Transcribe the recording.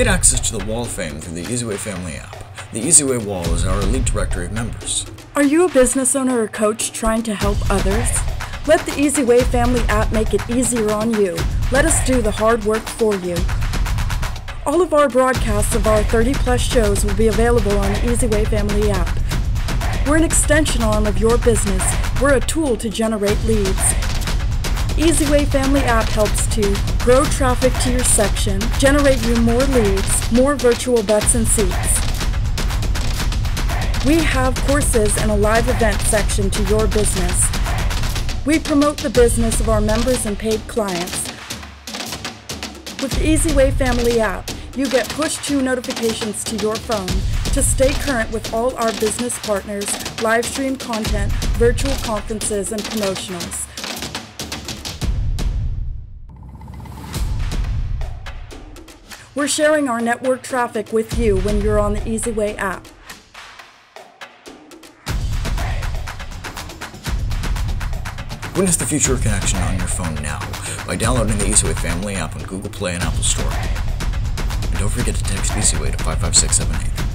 Get access to the Wall of Fame through the eZWay Family app. The eZWay Wall is our elite directory of members. Are you a business owner or coach trying to help others? Let the eZWay Family app make it easier on you. Let us do the hard work for you. All of our broadcasts of our 30 plus shows will be available on the eZWay Family app. We're an extension arm of your business. We're a tool to generate leads. eZWay Family app helps to grow traffic to your section, generate you more leads, more virtual butts and seats. We have courses and a live event section to your business. We promote the business of our members and paid clients. With the eZWay Family app, you get push-to notifications to your phone to stay current with all our business partners, live stream content, virtual conferences, and promotionals. We're sharing our network traffic with you when you're on the eZWay app. Witness the future of connection on your phone now by downloading the eZWay Family app on Google Play and Apple Store. And don't forget to text eZWay to 55678.